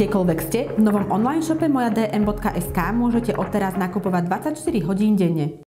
Kdekoľvek ste, v novom online shope moja dm.sk môžete odteraz nakupovať 24 hodín denne.